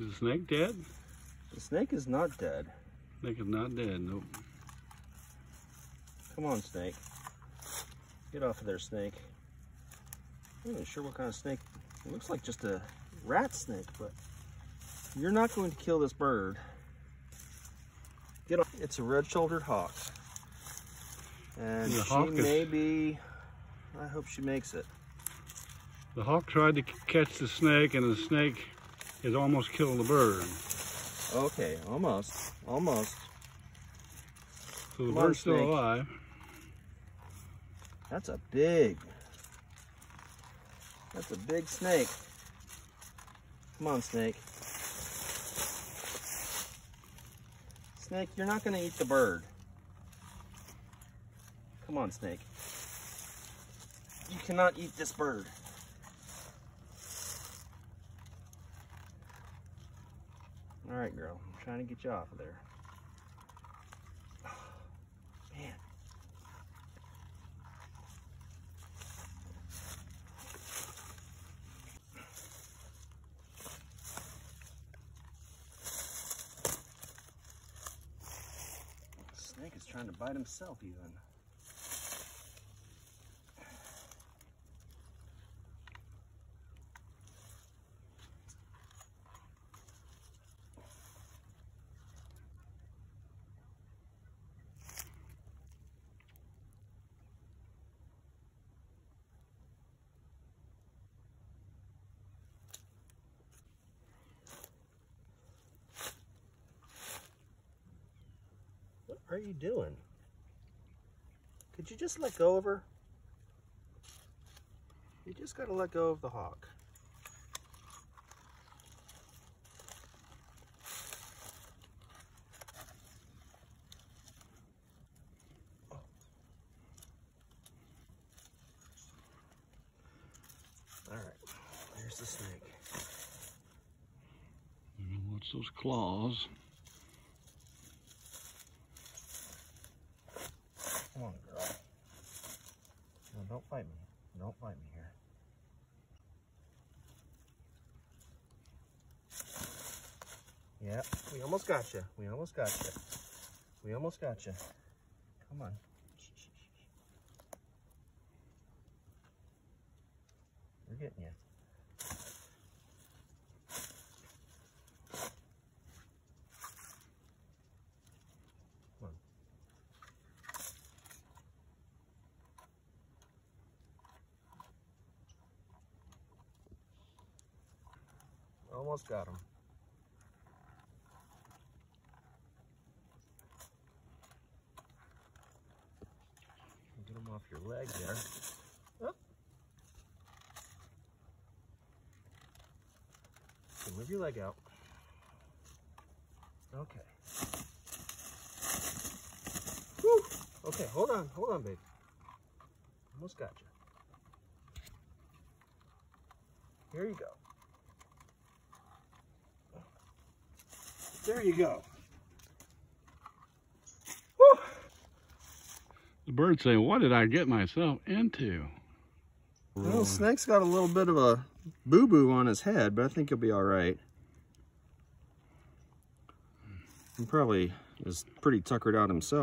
Is the snake dead? The snake is not dead. Snake is not dead, nope. Come on, snake. Get off of there, snake. I'm not sure what kind of snake. It looks like just a rat snake, but you're not going to kill this bird. Get off. It's a red-shouldered hawk. And The she hawk is- may be, I hope she makes it. The hawk tried to catch the snake and the snake has almost killed the bird. Okay, almost, almost. So the Come bird's still alive. That's a big, that's a big snake. Come on, snake. Snake, you're not gonna eat the bird. Come on, snake. You cannot eat this bird. All right, girl. I'm trying to get you off of there. Man. Snake is trying to bite himself even. Are you doing? Could you just let go of her? You just gotta let go of the hawk. All right, there's the snake. What's those claws? Come on, girl. No, don't fight me. Don't fight me here. Yeah, we almost got you. We almost got you. We almost got you. Come on. We're getting you. Come on. Almost got him. Get him off your leg there. Oh. Move your leg out. Okay. Whew. Okay, hold on, hold on, babe. Almost got you. Here you go. There you go. Whew. The bird's saying, what did I get myself into? Well, Snake's got a little bit of a boo-boo on his head, but I think he'll be all right. He probably is pretty tuckered out himself.